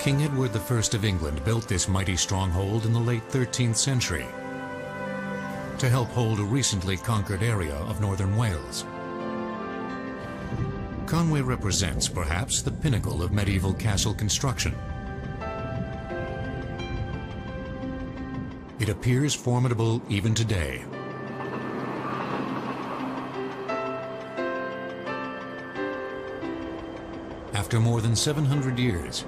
King Edward I of England built this mighty stronghold in the late 13th century to help hold a recently conquered area of northern Wales. Conway represents, perhaps, the pinnacle of medieval castle construction. It appears formidable even today. After more than 700 years,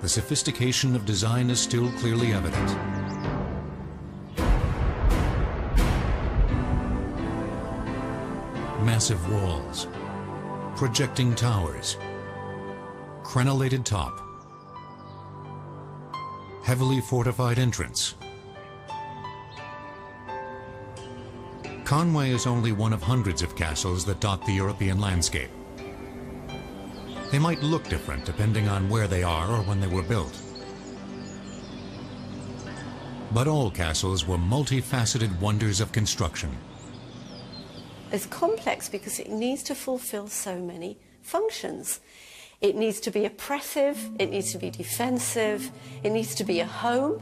the sophistication of design is still clearly evident. Massive walls, projecting towers, crenellated top, heavily fortified entrance. Conway is only one of hundreds of castles that dot the European landscape. They might look different depending on where they are or when they were built. But all castles were multifaceted wonders of construction. It's complex because it needs to fulfill so many functions. It needs to be oppressive, it needs to be defensive, it needs to be a home,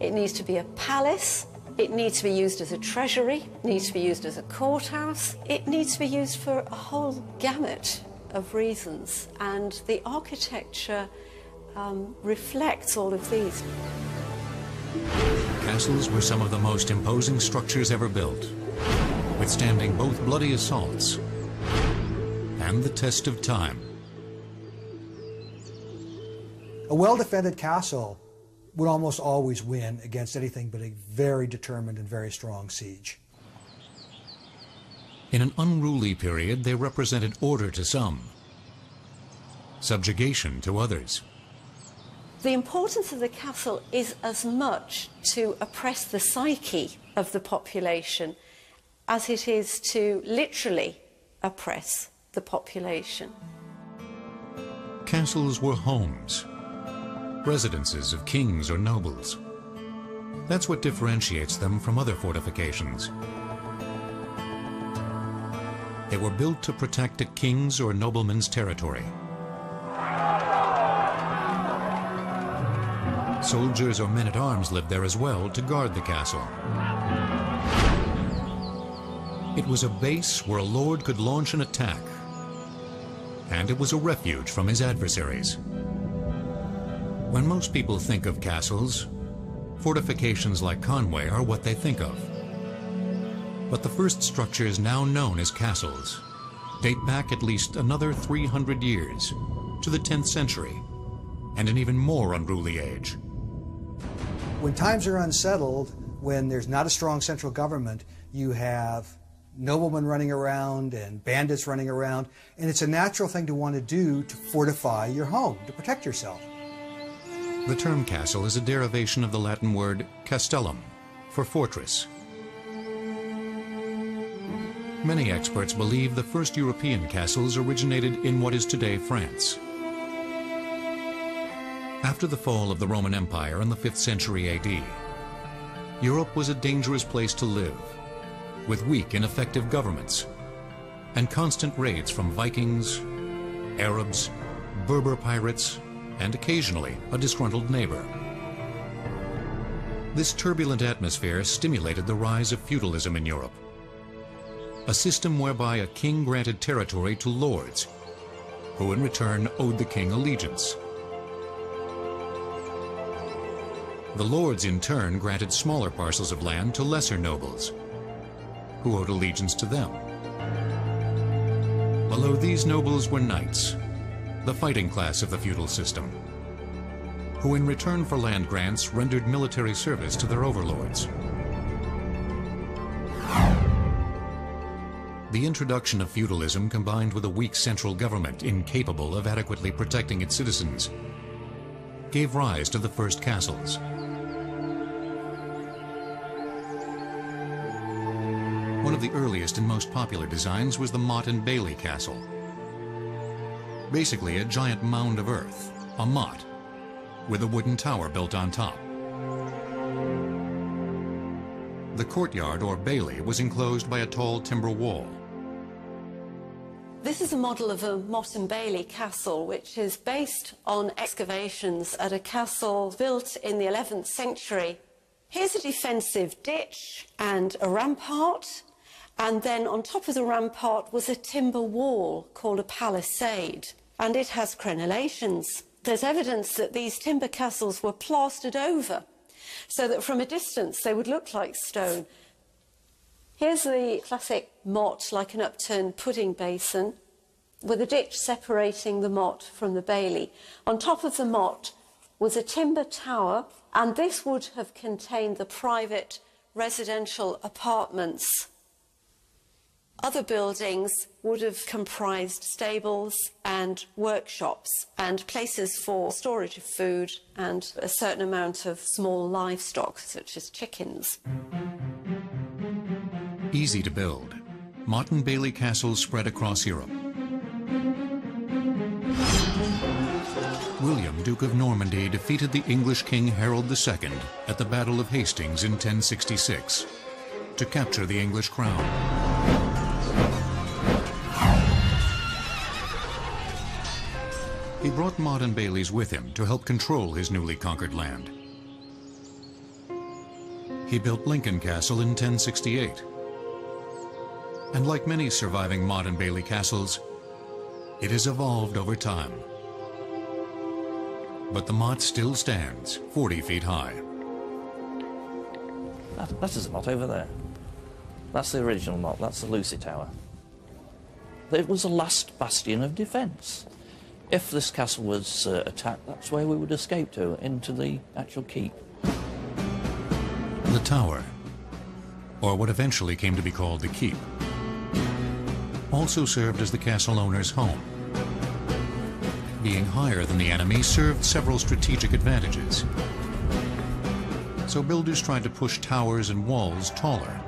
it needs to be a palace, it needs to be used as a treasury, it needs to be used as a courthouse, it needs to be used for a whole gamut of reasons, and the architecture um, reflects all of these. Castles were some of the most imposing structures ever built, withstanding both bloody assaults and the test of time. A well-defended castle would almost always win against anything but a very determined and very strong siege. In an unruly period, they represented order to some, subjugation to others. The importance of the castle is as much to oppress the psyche of the population as it is to literally oppress the population. Castles were homes, residences of kings or nobles. That's what differentiates them from other fortifications. They were built to protect a king's or nobleman's territory. Soldiers or men-at-arms lived there as well to guard the castle. It was a base where a lord could launch an attack, and it was a refuge from his adversaries. When most people think of castles, fortifications like Conway are what they think of. But the first structures now known as castles date back at least another 300 years to the 10th century and an even more unruly age. When times are unsettled, when there's not a strong central government, you have noblemen running around and bandits running around, and it's a natural thing to want to do to fortify your home, to protect yourself. The term castle is a derivation of the Latin word castellum, for fortress, Many experts believe the first European castles originated in what is today France. After the fall of the Roman Empire in the 5th century AD, Europe was a dangerous place to live, with weak, and ineffective governments, and constant raids from Vikings, Arabs, Berber pirates, and occasionally a disgruntled neighbor. This turbulent atmosphere stimulated the rise of feudalism in Europe a system whereby a king granted territory to lords, who in return owed the king allegiance. The lords in turn granted smaller parcels of land to lesser nobles, who owed allegiance to them. Below these nobles were knights, the fighting class of the feudal system, who in return for land grants rendered military service to their overlords. The introduction of feudalism combined with a weak central government incapable of adequately protecting its citizens gave rise to the first castles. One of the earliest and most popular designs was the Motte and Bailey Castle. Basically a giant mound of earth, a motte, with a wooden tower built on top. The courtyard or bailey was enclosed by a tall timber wall. This is a model of a Motte and Bailey castle, which is based on excavations at a castle built in the 11th century. Here's a defensive ditch and a rampart, and then on top of the rampart was a timber wall called a palisade, and it has crenellations. There's evidence that these timber castles were plastered over, so that from a distance they would look like stone. Here's the classic motte, like an upturned pudding basin, with a ditch separating the motte from the bailey. On top of the motte was a timber tower, and this would have contained the private residential apartments. Other buildings would have comprised stables and workshops and places for storage of food and a certain amount of small livestock, such as chickens. Easy to build, and Bailey castles spread across Europe. William, Duke of Normandy, defeated the English King Harold II at the Battle of Hastings in 1066 to capture the English crown. He brought and Bailey's with him to help control his newly conquered land. He built Lincoln Castle in 1068 and like many surviving Motte and Bailey castles, it has evolved over time. But the Motte still stands 40 feet high. That, that is a Motte over there. That's the original Motte, that's the Lucy Tower. It was the last bastion of defence. If this castle was uh, attacked, that's where we would escape to, into the actual keep. The tower, or what eventually came to be called the keep, also served as the castle owner's home. Being higher than the enemy served several strategic advantages. So builders tried to push towers and walls taller.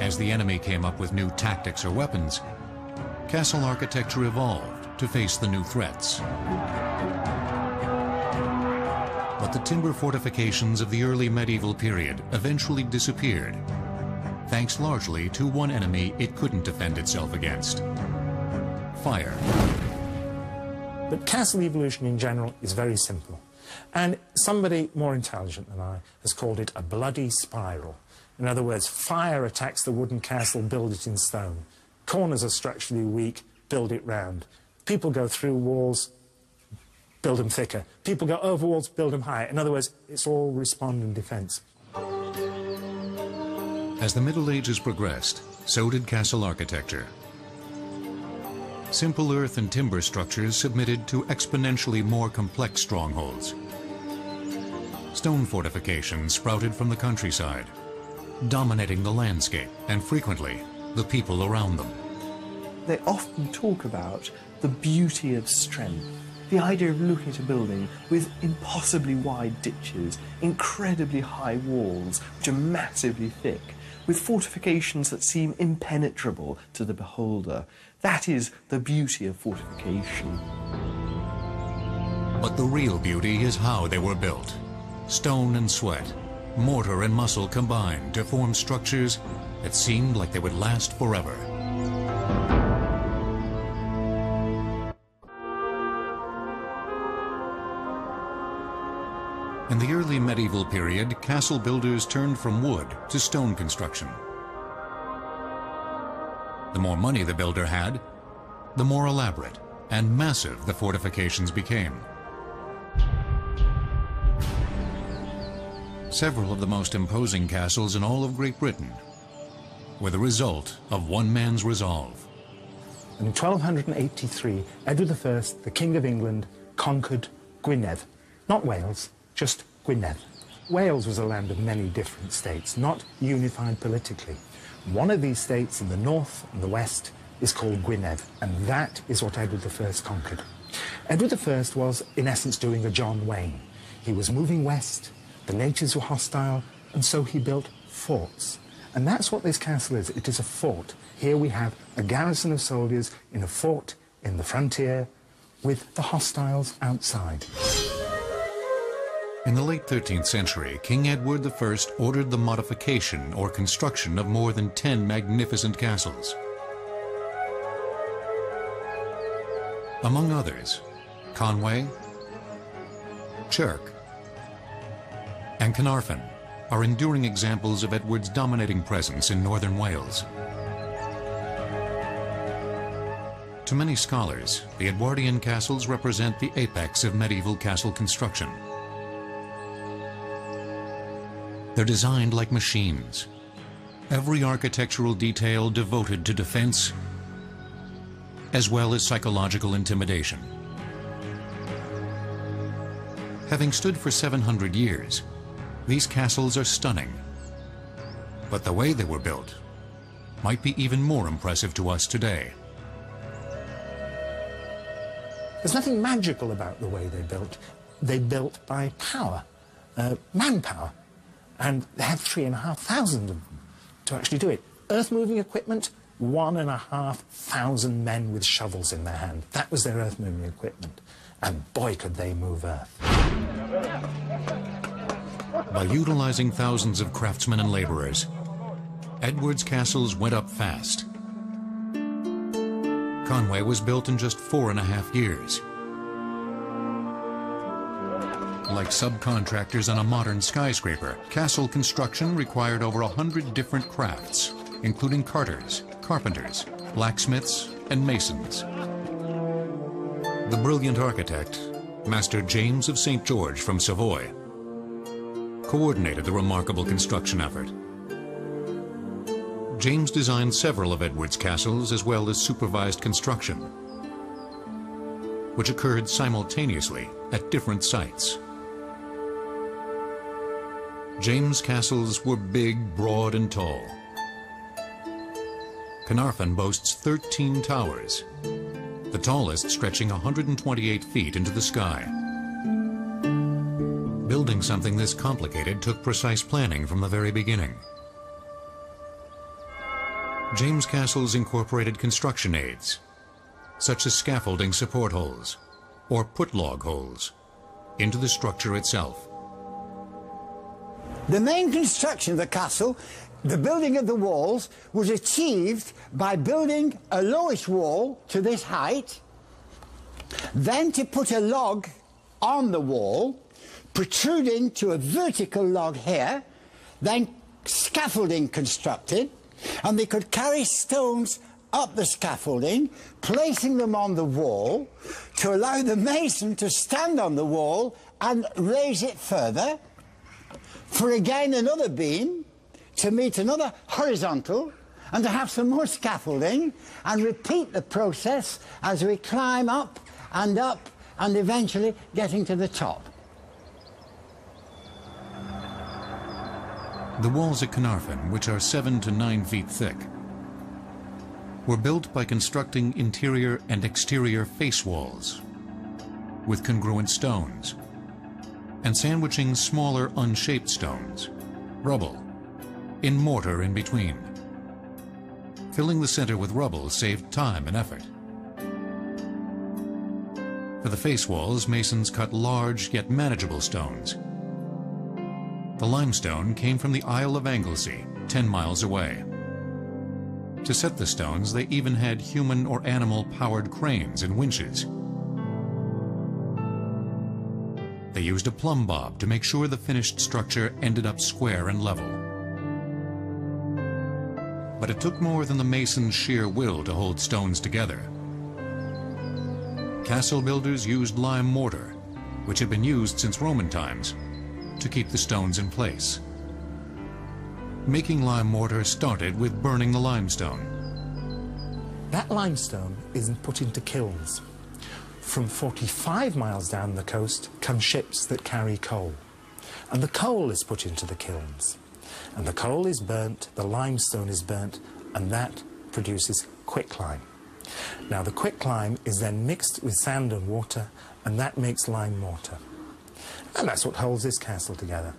As the enemy came up with new tactics or weapons, castle architecture evolved to face the new threats. But the timber fortifications of the early medieval period eventually disappeared thanks largely to one enemy it couldn't defend itself against fire. But castle evolution in general is very simple. And somebody more intelligent than I has called it a bloody spiral. In other words, fire attacks the wooden castle, build it in stone. Corners are structurally weak, build it round. People go through walls, build them thicker. People go over walls, build them higher. In other words, it's all respond and defence. As the Middle Ages progressed, so did castle architecture. Simple earth and timber structures submitted to exponentially more complex strongholds. Stone fortifications sprouted from the countryside, dominating the landscape and frequently the people around them. They often talk about the beauty of strength. The idea of looking at a building with impossibly wide ditches, incredibly high walls, which are massively thick, with fortifications that seem impenetrable to the beholder. That is the beauty of fortification. But the real beauty is how they were built. Stone and sweat, mortar and muscle combined to form structures that seemed like they would last forever. In the early medieval period, castle builders turned from wood to stone construction. The more money the builder had, the more elaborate and massive the fortifications became. Several of the most imposing castles in all of Great Britain were the result of one man's resolve. In 1283, Edward I, the King of England, conquered Gwynedd, not Wales, just Gwynedd. Wales was a land of many different states, not unified politically. One of these states in the north and the west is called Gwynedd, and that is what Edward I conquered. Edward I was, in essence, doing a John Wayne. He was moving west, the natives were hostile, and so he built forts. And that's what this castle is. It is a fort. Here we have a garrison of soldiers in a fort in the frontier with the hostiles outside. In the late 13th century, King Edward I ordered the modification or construction of more than 10 magnificent castles. Among others, Conway, Chirk, and Carnarvon are enduring examples of Edward's dominating presence in northern Wales. To many scholars, the Edwardian castles represent the apex of medieval castle construction. They're designed like machines. Every architectural detail devoted to defense, as well as psychological intimidation. Having stood for 700 years, these castles are stunning. But the way they were built might be even more impressive to us today. There's nothing magical about the way they built. They built by power, uh, manpower and they had three and a half thousand of them to actually do it. Earth-moving equipment, one and a half thousand men with shovels in their hand. That was their earth-moving equipment. And boy, could they move earth. By utilizing thousands of craftsmen and laborers, Edward's castles went up fast. Conway was built in just four and a half years. Like subcontractors on a modern skyscraper, castle construction required over a hundred different crafts, including carters, carpenters, blacksmiths, and masons. The brilliant architect, Master James of St. George from Savoy, coordinated the remarkable construction effort. James designed several of Edward's castles as well as supervised construction, which occurred simultaneously at different sites. James' castles were big, broad, and tall. Carnarvon boasts 13 towers, the tallest stretching 128 feet into the sky. Building something this complicated took precise planning from the very beginning. James castles incorporated construction aids, such as scaffolding support holes or putlog holes, into the structure itself. The main construction of the castle, the building of the walls, was achieved by building a lowish wall to this height, then to put a log on the wall, protruding to a vertical log here, then scaffolding constructed, and they could carry stones up the scaffolding, placing them on the wall to allow the mason to stand on the wall and raise it further for again another beam to meet another horizontal and to have some more scaffolding and repeat the process as we climb up and up and eventually getting to the top. The walls at Carnarvon, which are seven to nine feet thick, were built by constructing interior and exterior face walls with congruent stones and sandwiching smaller unshaped stones, rubble, in mortar in between. Filling the center with rubble saved time and effort. For the face walls, masons cut large yet manageable stones. The limestone came from the Isle of Anglesey, 10 miles away. To set the stones, they even had human or animal-powered cranes and winches used a plumb bob to make sure the finished structure ended up square and level. But it took more than the mason's sheer will to hold stones together. Castle builders used lime mortar, which had been used since Roman times, to keep the stones in place. Making lime mortar started with burning the limestone. That limestone isn't put into kilns from 45 miles down the coast come ships that carry coal. And the coal is put into the kilns. And the coal is burnt, the limestone is burnt, and that produces quicklime. Now the quicklime is then mixed with sand and water, and that makes lime mortar. And that's what holds this castle together.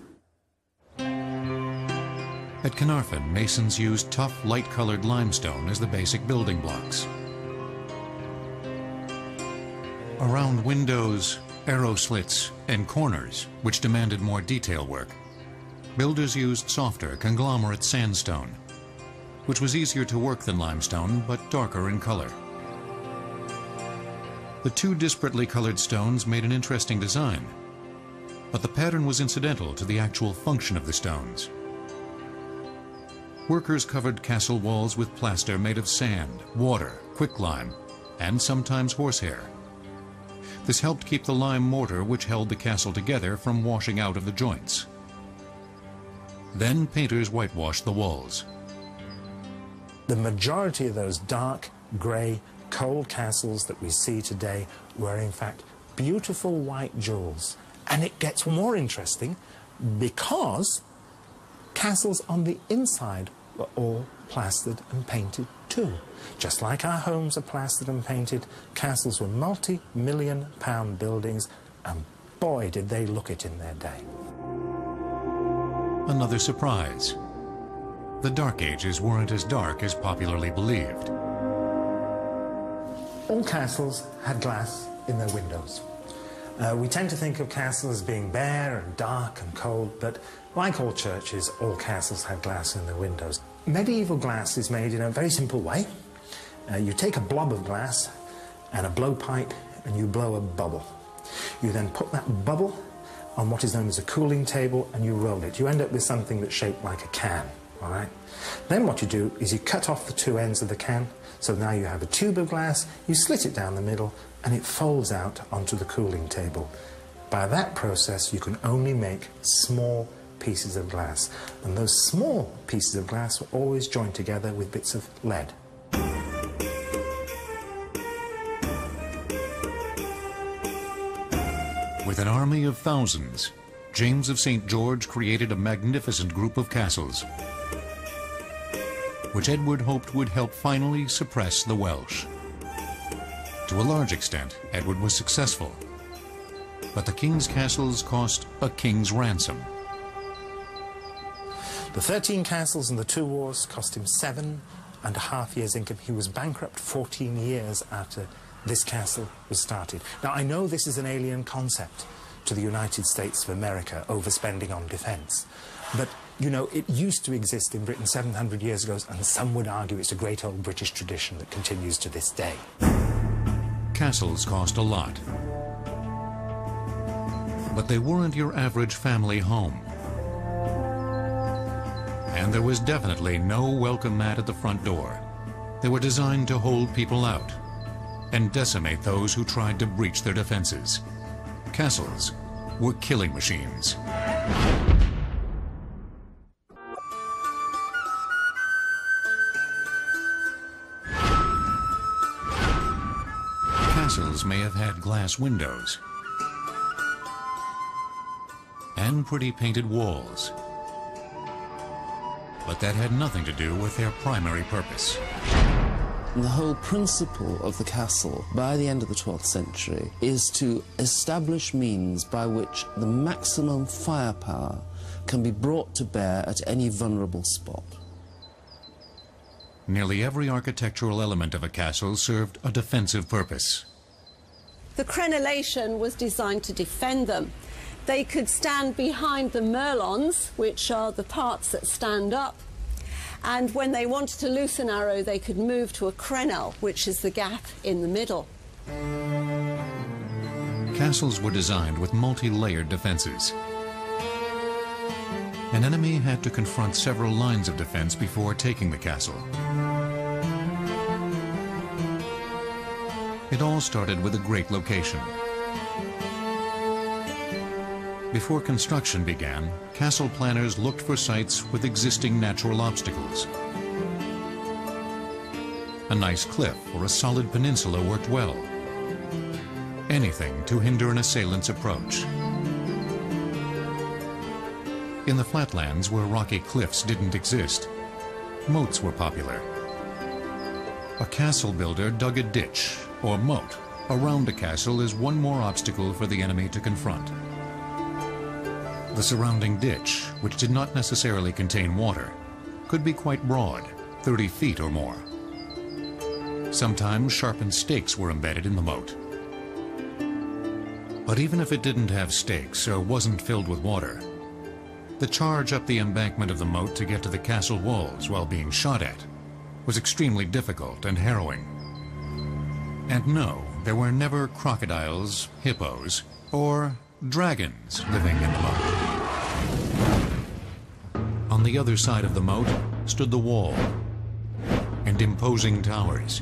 At Carnarvon, masons used tough, light-colored limestone as the basic building blocks. Around windows, arrow slits, and corners, which demanded more detail work, builders used softer conglomerate sandstone, which was easier to work than limestone but darker in color. The two disparately colored stones made an interesting design, but the pattern was incidental to the actual function of the stones. Workers covered castle walls with plaster made of sand, water, quicklime, and sometimes horsehair. This helped keep the lime mortar which held the castle together from washing out of the joints. Then painters whitewashed the walls. The majority of those dark, grey, cold castles that we see today were in fact beautiful white jewels. And it gets more interesting because castles on the inside were all plastered and painted too. Just like our homes are plastered and painted, castles were multi-million pound buildings and boy did they look it in their day. Another surprise. The Dark Ages weren't as dark as popularly believed. All castles had glass in their windows. Uh, we tend to think of castles as being bare and dark and cold, but like all churches, all castles have glass in their windows. Medieval glass is made in a very simple way. Uh, you take a blob of glass and a blowpipe and you blow a bubble. You then put that bubble on what is known as a cooling table and you roll it. You end up with something that's shaped like a can, all right? Then what you do is you cut off the two ends of the can, so now you have a tube of glass, you slit it down the middle, and it folds out onto the cooling table. By that process, you can only make small pieces of glass, and those small pieces of glass were always joined together with bits of lead. With an army of thousands, James of St. George created a magnificent group of castles, which Edward hoped would help finally suppress the Welsh. To a large extent, Edward was successful, but the king's castles cost a king's ransom. The 13 castles and the two wars cost him seven and a half years' income. He was bankrupt 14 years after this castle was started. Now, I know this is an alien concept to the United States of America, overspending on defence. But, you know, it used to exist in Britain 700 years ago, and some would argue it's a great old British tradition that continues to this day. Castles cost a lot. But they weren't your average family home. And there was definitely no welcome mat at the front door. They were designed to hold people out and decimate those who tried to breach their defenses. Castles were killing machines. Had glass windows and pretty painted walls. But that had nothing to do with their primary purpose. The whole principle of the castle by the end of the 12th century is to establish means by which the maximum firepower can be brought to bear at any vulnerable spot. Nearly every architectural element of a castle served a defensive purpose. The crenellation was designed to defend them. They could stand behind the merlons, which are the parts that stand up, and when they wanted to loose an arrow, they could move to a crenel, which is the gap in the middle. Castles were designed with multi-layered defenses. An enemy had to confront several lines of defense before taking the castle. It all started with a great location. Before construction began, castle planners looked for sites with existing natural obstacles. A nice cliff or a solid peninsula worked well. Anything to hinder an assailant's approach. In the flatlands where rocky cliffs didn't exist, moats were popular. A castle builder dug a ditch, or moat, around a castle is one more obstacle for the enemy to confront. The surrounding ditch, which did not necessarily contain water, could be quite broad, 30 feet or more. Sometimes sharpened stakes were embedded in the moat. But even if it didn't have stakes or wasn't filled with water, the charge up the embankment of the moat to get to the castle walls while being shot at was extremely difficult and harrowing. And no, there were never crocodiles, hippos, or dragons living in the moat. On the other side of the moat stood the wall and imposing towers.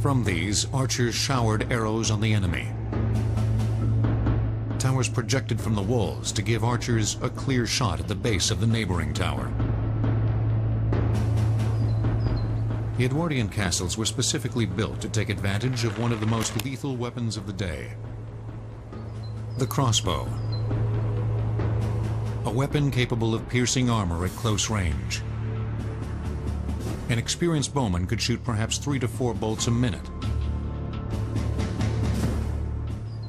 From these, archers showered arrows on the enemy. Towers projected from the walls to give archers a clear shot at the base of the neighboring tower. The Edwardian castles were specifically built to take advantage of one of the most lethal weapons of the day, the crossbow. A weapon capable of piercing armor at close range. An experienced bowman could shoot perhaps three to four bolts a minute.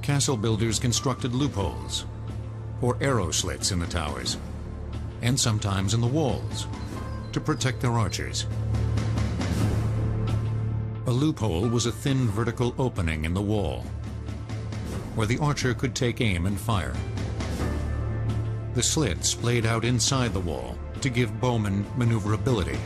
Castle builders constructed loopholes, or arrow slits in the towers, and sometimes in the walls, to protect their archers. A loophole was a thin vertical opening in the wall, where the archer could take aim and fire. The slit splayed out inside the wall to give bowmen maneuverability.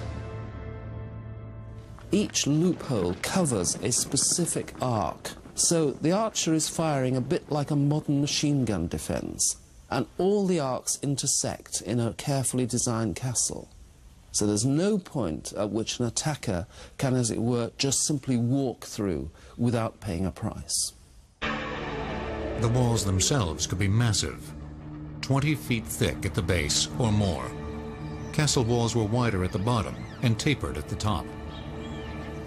Each loophole covers a specific arc, so the archer is firing a bit like a modern machine gun defense, and all the arcs intersect in a carefully designed castle. So there's no point at which an attacker can, as it were, just simply walk through without paying a price. The walls themselves could be massive, 20 feet thick at the base or more. Castle walls were wider at the bottom and tapered at the top.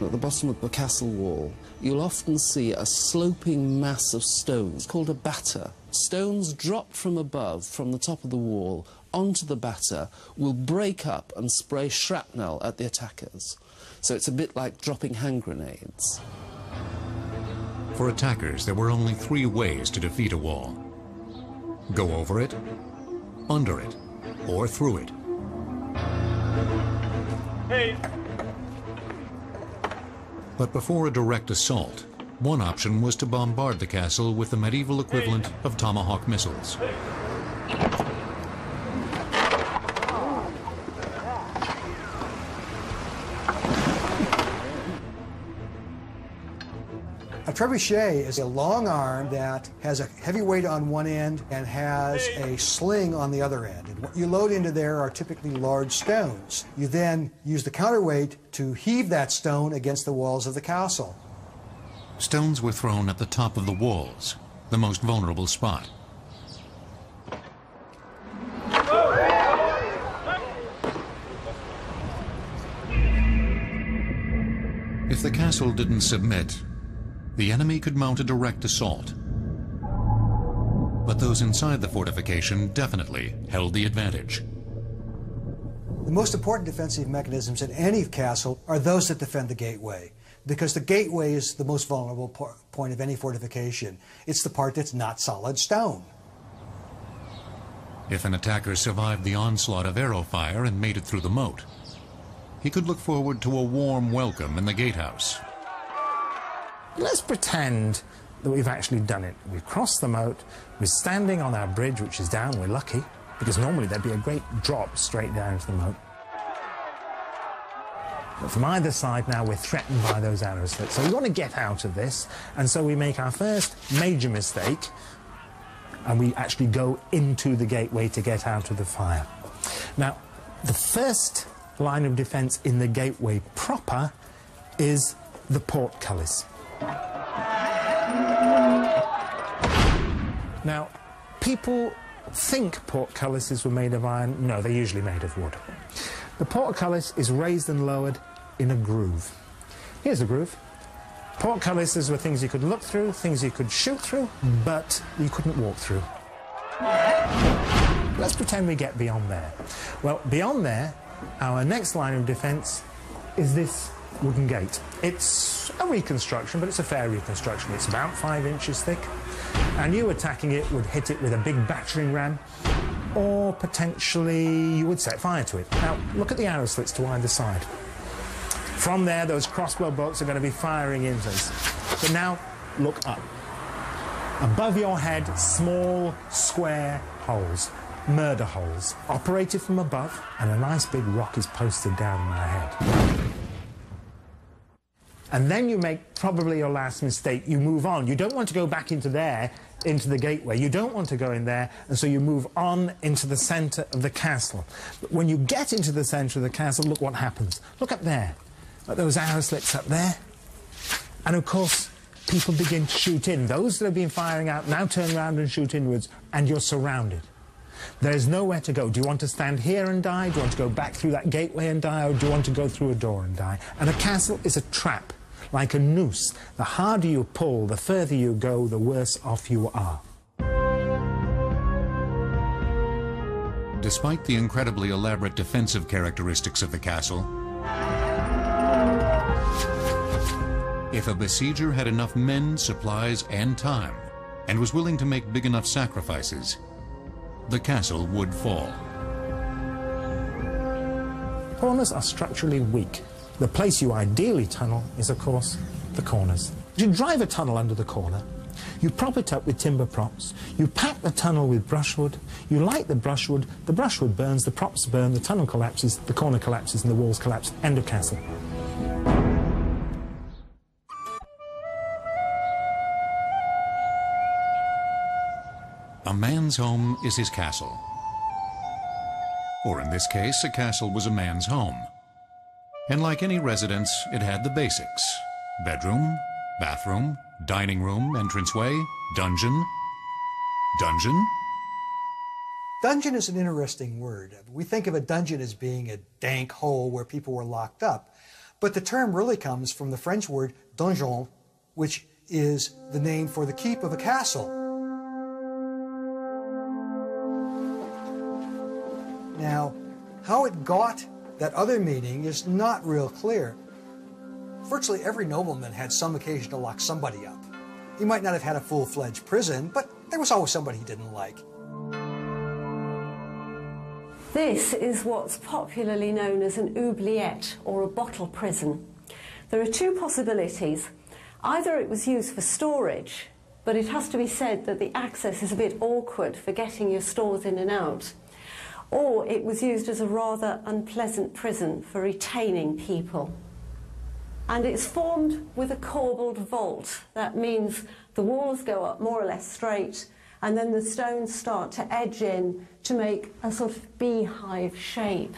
At the bottom of the castle wall, you'll often see a sloping mass of stones called a batter. Stones dropped from above, from the top of the wall, onto the batter will break up and spray shrapnel at the attackers. So it's a bit like dropping hand grenades. For attackers, there were only three ways to defeat a wall. Go over it, under it, or through it. Hey. But before a direct assault, one option was to bombard the castle with the medieval equivalent of Tomahawk missiles. A trebuchet is a long arm that has a heavy weight on one end and has a sling on the other end. And what you load into there are typically large stones. You then use the counterweight to heave that stone against the walls of the castle. Stones were thrown at the top of the walls, the most vulnerable spot. If the castle didn't submit, the enemy could mount a direct assault. But those inside the fortification definitely held the advantage. The most important defensive mechanisms in any castle are those that defend the gateway, because the gateway is the most vulnerable point of any fortification. It's the part that's not solid stone. If an attacker survived the onslaught of arrow fire and made it through the moat, he could look forward to a warm welcome in the gatehouse. Let's pretend that we've actually done it. We've crossed the moat, we're standing on our bridge, which is down, we're lucky, because normally there'd be a great drop straight down to the moat. But from either side now, we're threatened by those arrows. So we want to get out of this, and so we make our first major mistake, and we actually go into the gateway to get out of the fire. Now, the first line of defence in the gateway proper is the portcullis. Now, people think portcullises were made of iron. No, they're usually made of wood. The portcullis is raised and lowered in a groove. Here's a groove. Portcullises were things you could look through, things you could shoot through, but you couldn't walk through. Let's pretend we get beyond there. Well, beyond there, our next line of defence is this wooden gate. It's a reconstruction, but it's a fair reconstruction. It's about five inches thick, and you attacking it would hit it with a big battering ram, or potentially you would set fire to it. Now, look at the arrow slits to either side. From there, those crossbow bolts are going to be firing into us. But now, look up. Above your head, small square holes, murder holes, operated from above, and a nice big rock is posted down my head. And then you make probably your last mistake. You move on. You don't want to go back into there, into the gateway. You don't want to go in there, and so you move on into the centre of the castle. But when you get into the centre of the castle, look what happens. Look up there, at those arrow slits up there. And of course, people begin to shoot in. Those that have been firing out now turn around and shoot inwards, and you're surrounded. There's nowhere to go. Do you want to stand here and die? Do you want to go back through that gateway and die? Or do you want to go through a door and die? And a castle is a trap, like a noose. The harder you pull, the further you go, the worse off you are. Despite the incredibly elaborate defensive characteristics of the castle, if a besieger had enough men, supplies, and time, and was willing to make big enough sacrifices, the castle would fall. Corners are structurally weak. The place you ideally tunnel is, of course, the corners. You drive a tunnel under the corner, you prop it up with timber props, you pack the tunnel with brushwood, you light the brushwood, the brushwood burns, the props burn, the tunnel collapses, the corner collapses, and the walls collapse. End of castle. A man's home is his castle. Or in this case, a castle was a man's home. And like any residence, it had the basics. Bedroom, bathroom, dining room, entranceway, dungeon. Dungeon? Dungeon is an interesting word. We think of a dungeon as being a dank hole where people were locked up. But the term really comes from the French word donjon, which is the name for the keep of a castle. Now, how it got that other meaning is not real clear. Virtually every nobleman had some occasion to lock somebody up. He might not have had a full fledged prison, but there was always somebody he didn't like. This is what's popularly known as an oubliette or a bottle prison. There are two possibilities. Either it was used for storage, but it has to be said that the access is a bit awkward for getting your stores in and out. Or it was used as a rather unpleasant prison for retaining people. And it's formed with a corbelled vault. That means the walls go up more or less straight, and then the stones start to edge in to make a sort of beehive shape.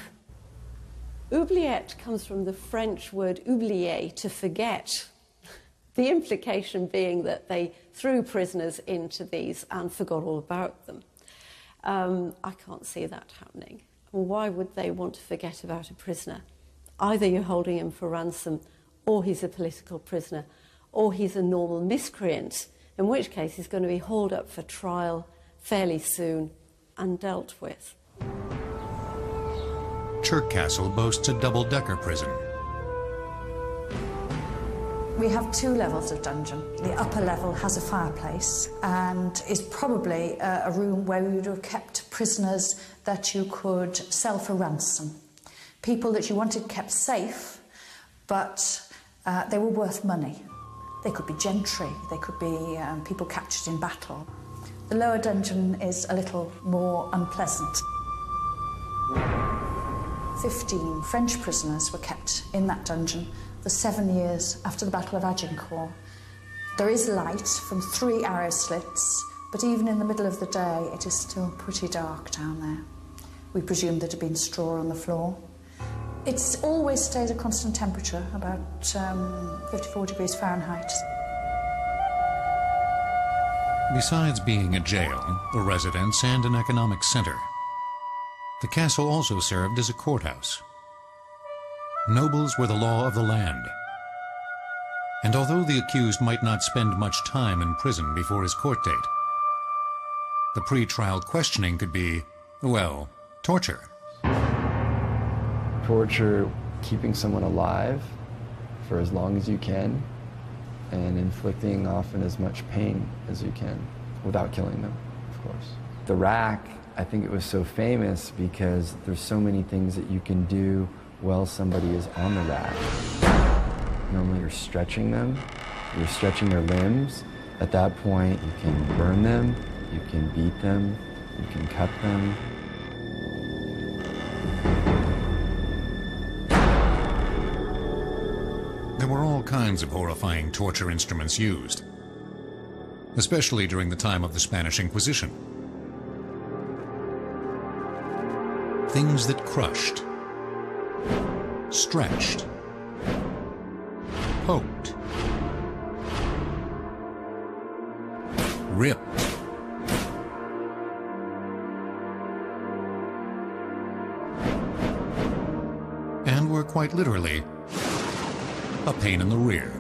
Oubliette comes from the French word oublier, to forget. The implication being that they threw prisoners into these and forgot all about them. Um, I can't see that happening. Why would they want to forget about a prisoner? Either you're holding him for ransom, or he's a political prisoner, or he's a normal miscreant, in which case he's going to be hauled up for trial fairly soon and dealt with. Chirk Castle boasts a double-decker prison. We have two levels of dungeon. The upper level has a fireplace and is probably a, a room where you would have kept prisoners that you could sell for ransom. People that you wanted kept safe, but uh, they were worth money. They could be gentry, they could be um, people captured in battle. The lower dungeon is a little more unpleasant. 15 French prisoners were kept in that dungeon for seven years after the Battle of Agincourt. There is light from three arrow slits, but even in the middle of the day, it is still pretty dark down there. We presume there had been straw on the floor. It's always stayed a constant temperature, about um, 54 degrees Fahrenheit. Besides being a jail, a residence, and an economic center, the castle also served as a courthouse. Nobles were the law of the land. And although the accused might not spend much time in prison before his court date, the pre-trial questioning could be, well, torture. Torture, keeping someone alive for as long as you can, and inflicting often as much pain as you can without killing them, of course. The rack, I think it was so famous because there's so many things that you can do while somebody is on the rack. Normally you're stretching them, you're stretching their limbs, At that point, you can burn them, you can beat them, you can cut them. There were all kinds of horrifying torture instruments used, especially during the time of the Spanish Inquisition. Things that crushed, stretched, poked, ripped, and were quite literally a pain in the rear.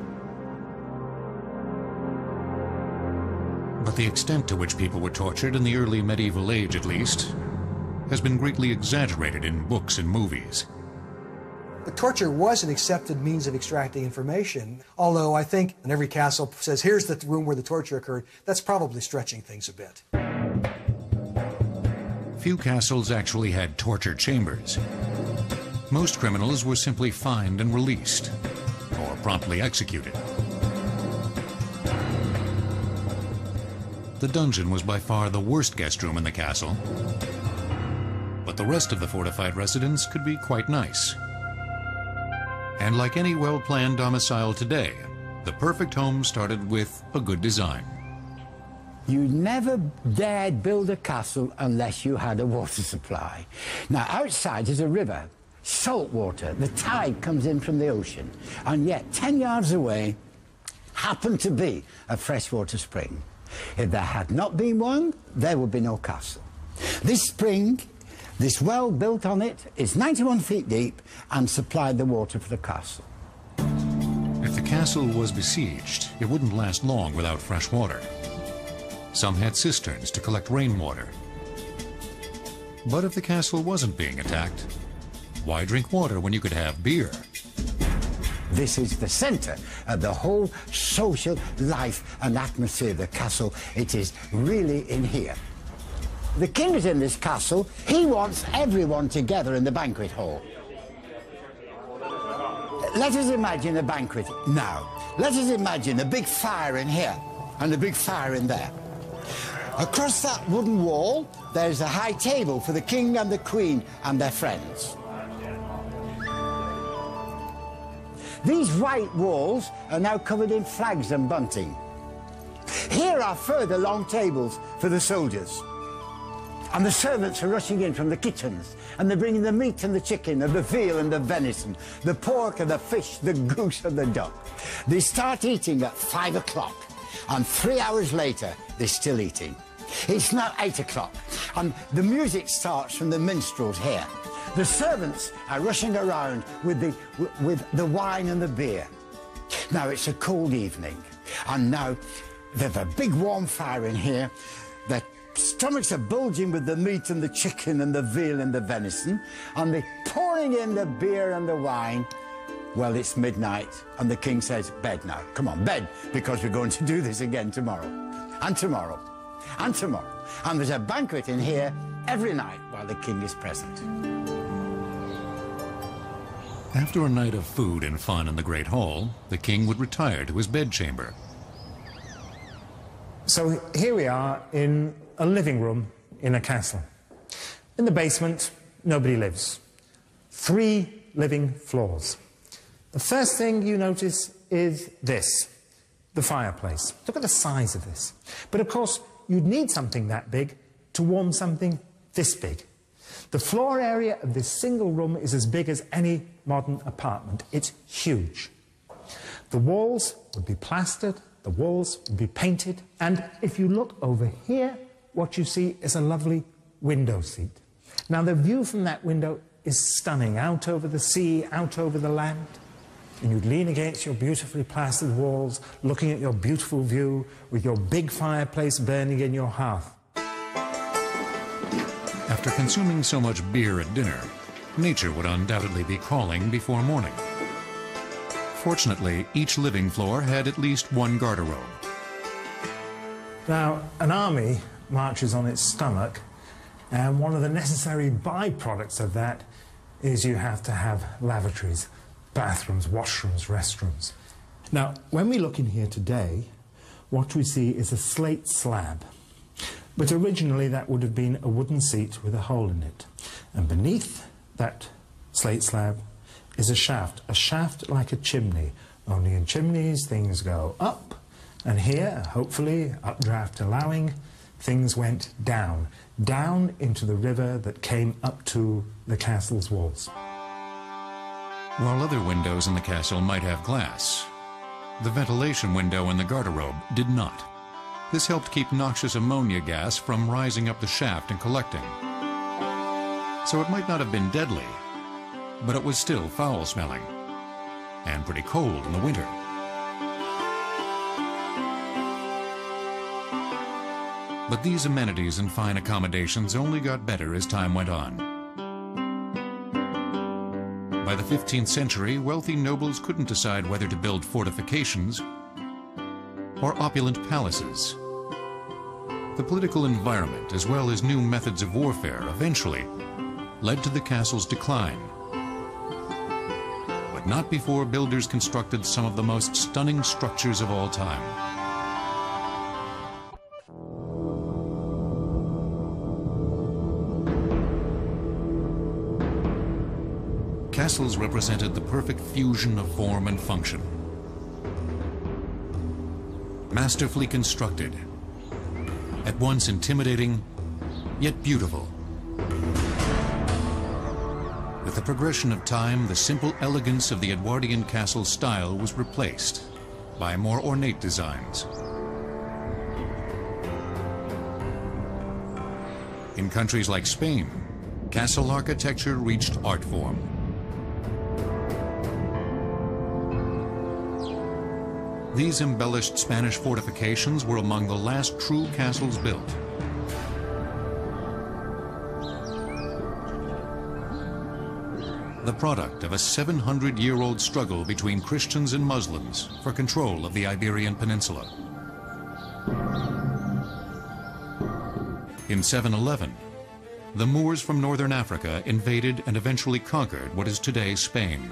But the extent to which people were tortured in the early medieval age, at least, has been greatly exaggerated in books and movies. But torture was an accepted means of extracting information, although I think in every castle says, here's the room where the torture occurred. That's probably stretching things a bit. Few castles actually had torture chambers. Most criminals were simply fined and released, or promptly executed. The dungeon was by far the worst guest room in the castle, but the rest of the fortified residence could be quite nice. And like any well-planned domicile today, the perfect home started with a good design. You never dared build a castle unless you had a water supply. Now, outside is a river, salt water. The tide comes in from the ocean. And yet, 10 yards away, happened to be a freshwater spring. If there had not been one, there would be no castle. This spring, this well built on it, is 91 feet deep and supplied the water for the castle. If the castle was besieged, it wouldn't last long without fresh water. Some had cisterns to collect rainwater. But if the castle wasn't being attacked, why drink water when you could have beer? This is the center of the whole social life and atmosphere of the castle. It is really in here. The king is in this castle. He wants everyone together in the banquet hall. Let us imagine a banquet now. Let us imagine a big fire in here and a big fire in there. Across that wooden wall, there's a high table for the king and the queen and their friends. These white walls are now covered in flags and bunting. Here are further long tables for the soldiers. And the servants are rushing in from the kitchens, and they're bringing the meat and the chicken, and the veal and the venison, the pork and the fish, the goose and the duck. They start eating at five o'clock, and three hours later, they're still eating. It's now eight o'clock, and the music starts from the minstrels here. The servants are rushing around with the, with the wine and the beer. Now it's a cold evening, and now there's a big warm fire in here. Their stomachs are bulging with the meat and the chicken and the veal and the venison, and they're pouring in the beer and the wine. Well, it's midnight, and the king says, Bed now. Come on, bed, because we're going to do this again tomorrow, and tomorrow, and tomorrow. And there's a banquet in here every night while the king is present. After a night of food and fun in the Great Hall, the king would retire to his bedchamber. So here we are in a living room in a castle. In the basement, nobody lives. Three living floors. The first thing you notice is this, the fireplace. Look at the size of this. But of course, you'd need something that big to warm something this big. The floor area of this single room is as big as any modern apartment. It's huge. The walls would be plastered, the walls would be painted, and if you look over here, what you see is a lovely window seat. Now, the view from that window is stunning, out over the sea, out over the land. And you'd lean against your beautifully plastered walls, looking at your beautiful view with your big fireplace burning in your hearth. After consuming so much beer at dinner, nature would undoubtedly be calling before morning. Fortunately, each living floor had at least one garderobe. Now, an army marches on its stomach, and one of the necessary byproducts of that is you have to have lavatories, bathrooms, washrooms, restrooms. Now, when we look in here today, what we see is a slate slab. But originally that would have been a wooden seat with a hole in it. And beneath that slate slab is a shaft, a shaft like a chimney. Only in chimneys things go up, and here, hopefully, updraft allowing, things went down, down into the river that came up to the castle's walls. While other windows in the castle might have glass, the ventilation window in the garderobe did not. This helped keep noxious ammonia gas from rising up the shaft and collecting. So it might not have been deadly, but it was still foul smelling and pretty cold in the winter. But these amenities and fine accommodations only got better as time went on. By the 15th century, wealthy nobles couldn't decide whether to build fortifications or opulent palaces. The political environment, as well as new methods of warfare, eventually led to the castle's decline. But not before builders constructed some of the most stunning structures of all time. Castles represented the perfect fusion of form and function. Masterfully constructed, at once intimidating, yet beautiful. With the progression of time, the simple elegance of the Edwardian castle style was replaced by more ornate designs. In countries like Spain, castle architecture reached art form. These embellished Spanish fortifications were among the last true castles built. The product of a 700-year-old struggle between Christians and Muslims for control of the Iberian Peninsula. In 711, the Moors from northern Africa invaded and eventually conquered what is today Spain.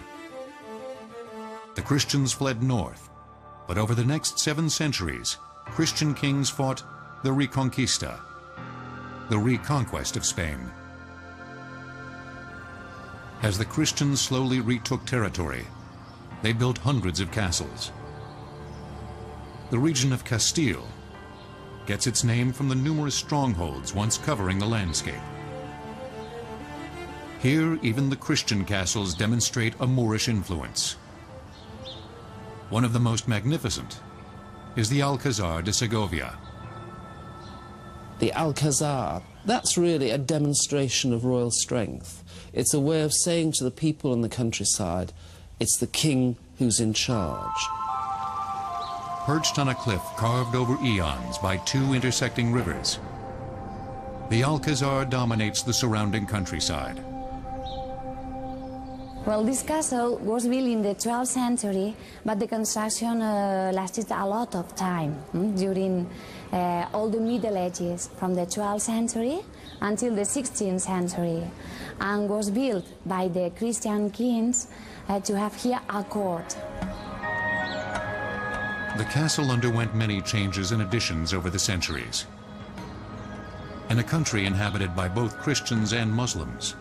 The Christians fled north, but over the next seven centuries, Christian kings fought the Reconquista, the reconquest of Spain. As the Christians slowly retook territory, they built hundreds of castles. The region of Castile gets its name from the numerous strongholds once covering the landscape. Here, even the Christian castles demonstrate a Moorish influence. One of the most magnificent is the Alcazar de Segovia. The Alcazar, that's really a demonstration of royal strength. It's a way of saying to the people in the countryside, it's the king who's in charge. Perched on a cliff carved over eons by two intersecting rivers, the Alcazar dominates the surrounding countryside. Well, this castle was built in the 12th century, but the construction uh, lasted a lot of time hmm, during uh, all the Middle Ages, from the 12th century until the 16th century, and was built by the Christian kings uh, to have here a court. The castle underwent many changes and additions over the centuries. In a country inhabited by both Christians and Muslims,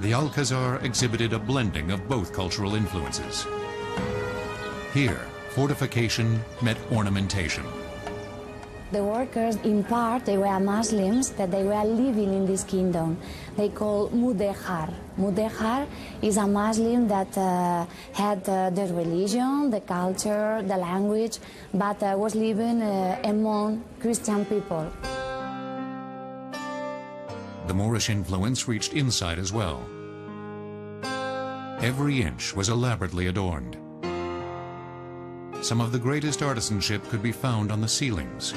the Alcazar exhibited a blending of both cultural influences. Here, fortification met ornamentation. The workers, in part, they were Muslims that they were living in this kingdom. They call Mudéjar. Mudéjar is a Muslim that uh, had uh, the religion, the culture, the language, but uh, was living uh, among Christian people. The Moorish influence reached inside as well. Every inch was elaborately adorned. Some of the greatest artisanship could be found on the ceilings.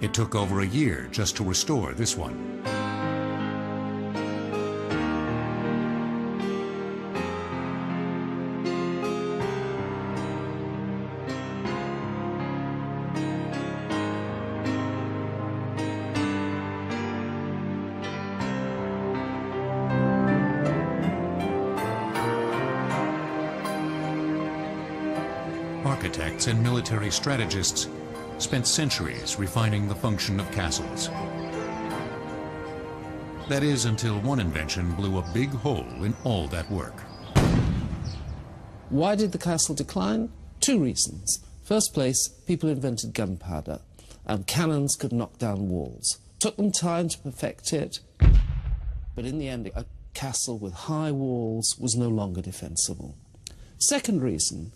It took over a year just to restore this one. Architects and military strategists spent centuries refining the function of castles. That is until one invention blew a big hole in all that work. Why did the castle decline? Two reasons. First place, people invented gunpowder, and cannons could knock down walls. Took them time to perfect it, but in the end, a castle with high walls was no longer defensible. Second reason,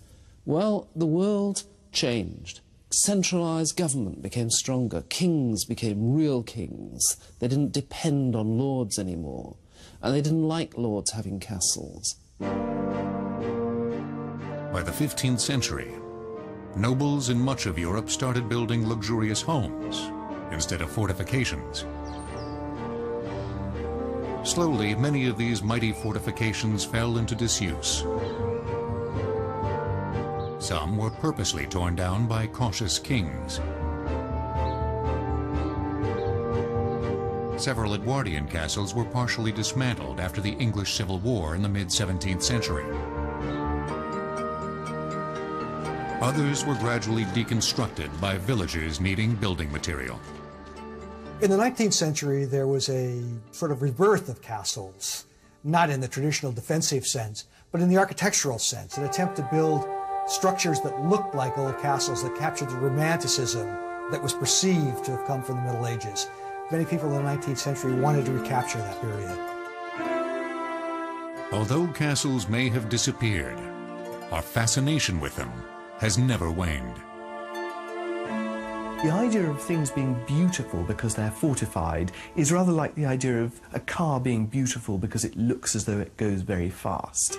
well, the world changed. Centralized government became stronger. Kings became real kings. They didn't depend on lords anymore. And they didn't like lords having castles. By the 15th century, nobles in much of Europe started building luxurious homes instead of fortifications. Slowly, many of these mighty fortifications fell into disuse. Some were purposely torn down by cautious kings. Several Edwardian castles were partially dismantled after the English Civil War in the mid-17th century. Others were gradually deconstructed by villagers needing building material. In the 19th century, there was a sort of rebirth of castles, not in the traditional defensive sense, but in the architectural sense, an attempt to build structures that looked like old castles that captured the romanticism that was perceived to have come from the Middle Ages. Many people in the 19th century wanted to recapture that period. Although castles may have disappeared, our fascination with them has never waned. The idea of things being beautiful because they're fortified is rather like the idea of a car being beautiful because it looks as though it goes very fast.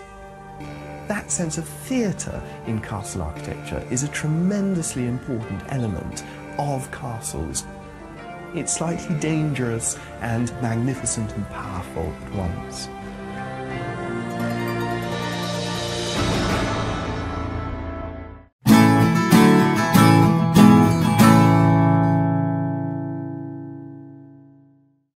That sense of theatre in castle architecture is a tremendously important element of castles. It's slightly dangerous and magnificent and powerful at once.